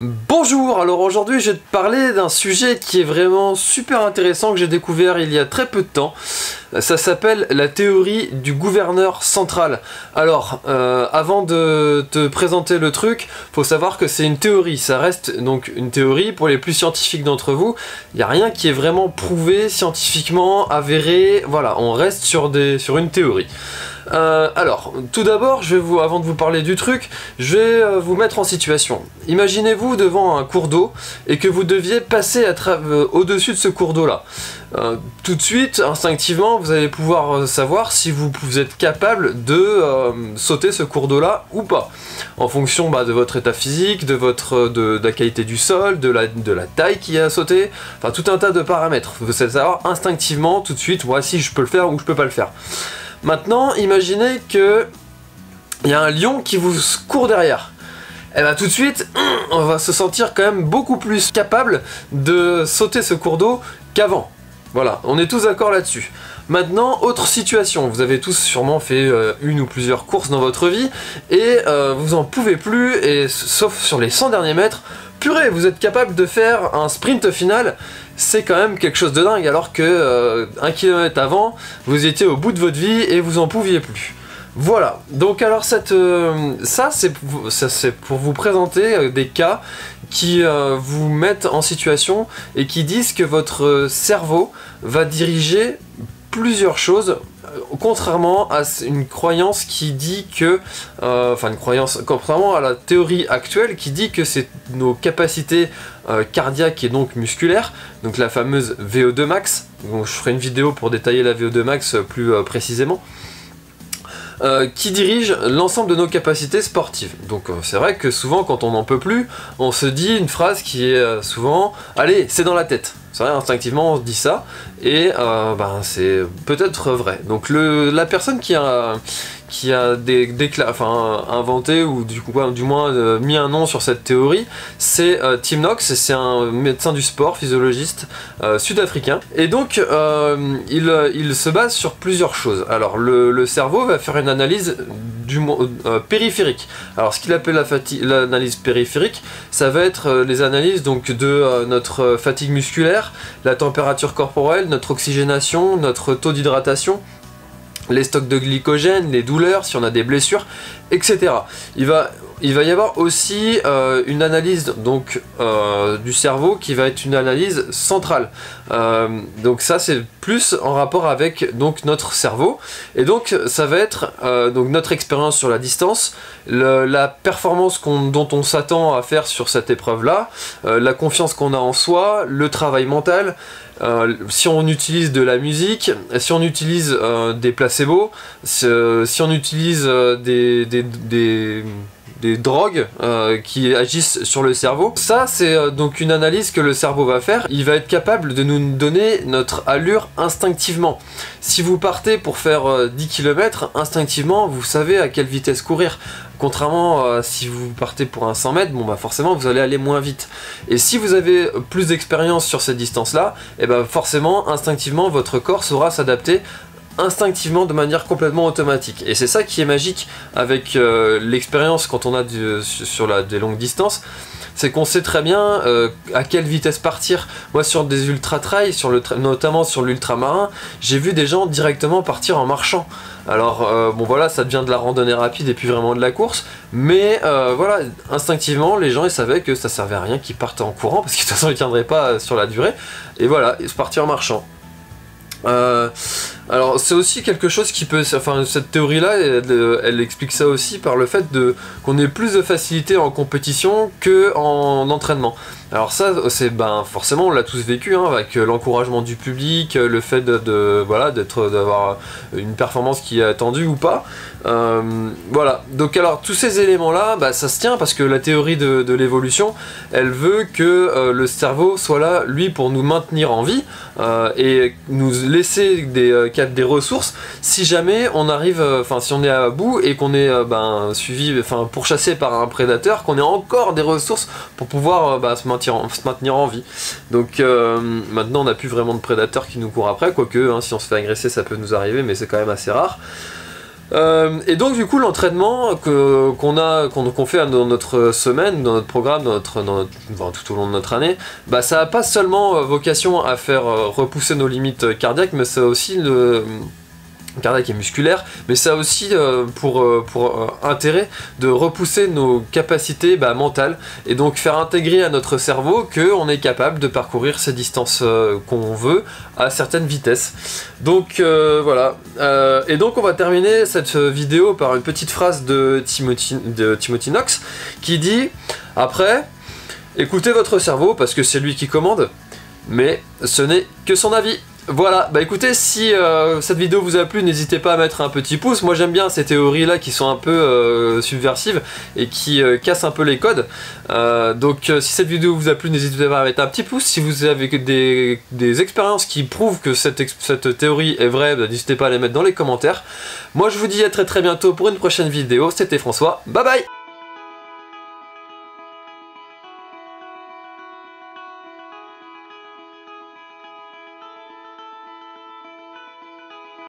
Bonjour, alors aujourd'hui je vais te parler d'un sujet qui est vraiment super intéressant que j'ai découvert il y a très peu de temps. Ça s'appelle la théorie du gouverneur central. Alors, euh, avant de te présenter le truc, faut savoir que c'est une théorie. Ça reste donc une théorie pour les plus scientifiques d'entre vous. Il n'y a rien qui est vraiment prouvé scientifiquement, avéré. Voilà, on reste sur, des, sur une théorie. Euh, alors, tout d'abord, avant de vous parler du truc, je vais euh, vous mettre en situation. Imaginez-vous devant un cours d'eau et que vous deviez passer euh, au-dessus de ce cours d'eau-là. tout de suite, instinctivement, vous allez pouvoir savoir si vous, êtes capable de sauter ce cours d'eau-là ou pas. En fonction bah, de votre état physique, de, la qualité du sol, de la, taille qui a sauté, enfin tout un tas de paramètres. Vous allez savoir instinctivement tout de suite, voici je peux le faire ou je peux pas le faire. Maintenant, imaginez que il y a un lion qui vous court derrière. Et eh bien tout de suite, on va se sentir quand même beaucoup plus capable de sauter ce cours d'eau qu'avant. Voilà, on est tous d'accord là-dessus. Maintenant, autre situation, vous avez tous sûrement fait euh, une ou plusieurs courses dans votre vie et euh, vous en pouvez plus, et sauf sur les 100 derniers mètres, purée, vous êtes capable de faire un sprint final, c'est quand même quelque chose de dingue, alors que euh, un kilomètre avant, vous étiez au bout de votre vie et vous en pouviez plus. Voilà, donc alors cette, euh, ça c'est pour vous présenter euh, des cas qui vous mettent en situation et qui disent que votre cerveau va diriger plusieurs choses contrairement à une croyance qui dit que, euh, enfin croyance, contrairement à la théorie actuelle qui dit que c'est nos capacités euh, cardiaques et donc musculaires, donc la fameuse VO2 max, je ferai une vidéo pour détailler la VO2 max plus euh, précisément, qui dirige l'ensemble de nos capacités sportives. Donc c'est vrai que souvent quand on n'en peut plus, on se dit une phrase qui est souvent « Allez, c'est dans la tête ». C'est vrai, instinctivement on se dit ça, et euh, ben, c'est peut-être vrai. Donc le, la personne qui a, qui a enfin, inventé ou du, coup, du moins euh, mis un nom sur cette théorie, c'est euh, Tim Knox, c'est un médecin du sport, physiologiste sud-africain. Et donc il, il, se base sur plusieurs choses. Alors le, le cerveau va faire une analyse du périphérique. Alors ce qu'il appelle l'analyse périphérique, ça va être les analyses donc de notre fatigue musculaire, la température corporelle, notre oxygénation, notre taux d'hydratation, les stocks de glycogène, les douleurs, si on a des blessures, etc. Il va il va y avoir aussi euh, une analyse donc euh, du cerveau qui va être une analyse centrale. Euh, donc ça c'est plus en rapport avec donc notre cerveau et donc ça va être donc notre expérience sur la distance, la performance dont on s'attend à faire sur cette épreuve là, la confiance qu'on a en soi, le travail mental. si on utilise de la musique, si on utilise des placebos, si, on utilise des, drogues euh, qui agissent sur le cerveau. Ça, c'est euh, donc une analyse que le cerveau va faire. Il va être capable de nous donner notre allure instinctivement. Si vous partez pour faire 10 euh, km, instinctivement, vous savez à quelle vitesse courir. Contrairement à si vous partez pour un 100 mètres, bon bah forcément vous allez aller moins vite. Et si vous avez plus d'expérience sur cette distance-là, et eh ben forcément, instinctivement, votre corps saura s'adapter instinctivement de manière complètement automatique. Et c'est ça qui est magique avec euh, l'expérience quand on a sur la, des longues distances, c'est qu'on sait très bien euh, à quelle vitesse partir. Moi sur des ultra trails, sur le notamment sur l'ultramarin, j'ai vu des gens directement partir en marchant. Alors euh, bon voilà, ça devient de la randonnée rapide et puis vraiment de la course, mais voilà, instinctivement les gens ils savaient que ça servait à rien qu'ils partent en courant parce qu'ils de toute façon ils tiendraient pas sur la durée, et voilà, ils se partir en marchant. Euh, alors c'est aussi quelque chose qui peut, enfin cette théorie-là, elle, explique ça aussi par le fait qu'on ait plus de facilité en compétition que en entraînement. Alors ça, c'est ben forcément on l'a tous vécu hein, avec l'encouragement du public, le fait de, d'avoir une performance qui est attendue ou pas. Euh, voilà. Donc alors tous ces éléments-là, bah, ça se tient parce que la théorie de, l'évolution, elle veut que euh, le cerveau soit là, lui, pour nous maintenir en vie euh, et nous laisser des des ressources si jamais on arrive, enfin si on est à bout et qu'on est ben, suivi, enfin pourchassé par un prédateur, qu'on ait encore des ressources pour pouvoir bah, se maintenir se maintenir en vie. Donc euh, maintenant on n'a plus vraiment de prédateurs qui nous courent après, quoique hein, si on se fait agresser ça peut nous arriver, mais c'est quand même assez rare. Euh, et donc du coup l'entraînement qu'on a qu'on fait dans notre semaine, dans notre programme, dans notre, tout au long de notre année, bah ça n'a pas seulement vocation à faire repousser nos limites cardiaques, mais ça a aussi le, cardiaque et musculaire, mais ça a aussi euh, pour, euh, euh, intérêt de repousser nos capacités bah, mentales et donc faire intégrer à notre cerveau qu'on est capable de parcourir ces distances qu'on veut à certaines vitesses. Donc voilà, et donc on va terminer cette vidéo par une petite phrase de Timothy, de Timothy Knox qui dit après, écoutez votre cerveau parce que c'est lui qui commande, mais ce n'est que son avis. Voilà, bah écoutez, si euh, cette vidéo vous a plu, n'hésitez pas à mettre un petit pouce. Moi j'aime bien ces théories-là qui sont un peu euh, subversives et qui euh, cassent un peu les codes. donc si cette vidéo vous a plu, n'hésitez pas à mettre un petit pouce. Si vous avez des, expériences qui prouvent que cette, cette théorie est vraie, bah, n'hésitez pas à les mettre dans les commentaires. Moi je vous dis à très très bientôt pour une prochaine vidéo. C'était François, bye bye